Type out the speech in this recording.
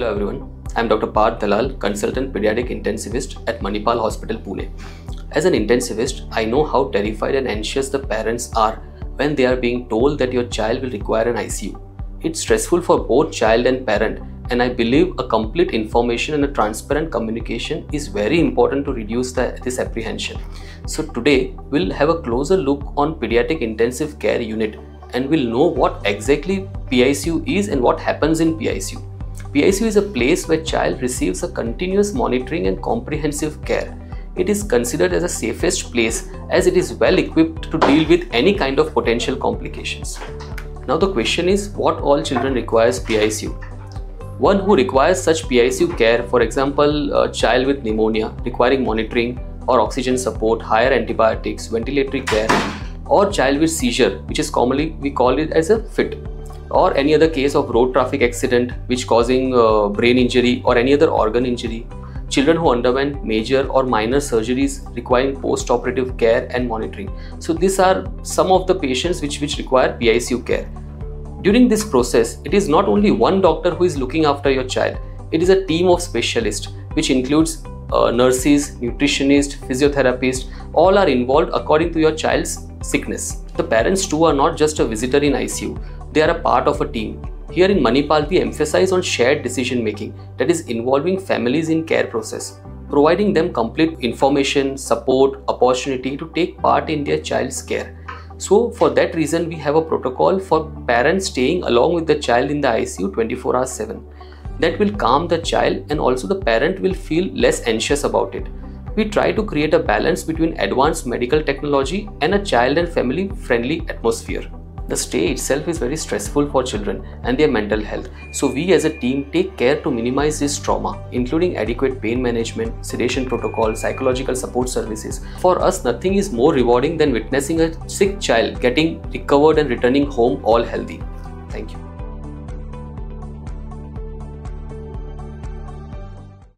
Hello everyone, I am Dr. Parth Dalal, consultant pediatric intensivist at Manipal Hospital, Pune. As an intensivist, I know how terrified and anxious the parents are when they are being told that your child will require an ICU. It's stressful for both child and parent, and I believe a complete information and a transparent communication is very important to reduce the, this apprehension. So today, we'll have a closer look on pediatric intensive care unit and we'll know what exactly PICU is and what happens in PICU. PICU is a place where child receives a continuous monitoring and comprehensive care. It is considered as the safest place as it is well equipped to deal with any kind of potential complications. Now the question is what all children requires PICU? One who requires such PICU care, for example, a child with pneumonia requiring monitoring or oxygen support, higher antibiotics, ventilatory care, or child with seizure which is commonly we call it as a fit or any other case of road traffic accident which causing uh, brain injury or any other organ injury children who underwent major or minor surgeries requiring post-operative care and monitoring. So these are some of the patients which which require picu care. During this process it is not only one doctor who is looking after your child it is a team of specialists which includes uh, nurses nutritionists physiotherapists all are involved according to your child's sickness. The parents too are not just a visitor in ICU, they are a part of a team. Here in Manipal, we emphasize on shared decision making that is involving families in care process, providing them complete information, support, opportunity to take part in their child's care. So for that reason, we have a protocol for parents staying along with the child in the ICU 24 hours 7. That will calm the child and also the parent will feel less anxious about it we try to create a balance between advanced medical technology and a child and family friendly atmosphere. The stay itself is very stressful for children and their mental health, so we as a team take care to minimize this trauma, including adequate pain management, sedation protocol, psychological support services. For us, nothing is more rewarding than witnessing a sick child getting recovered and returning home all healthy. Thank you.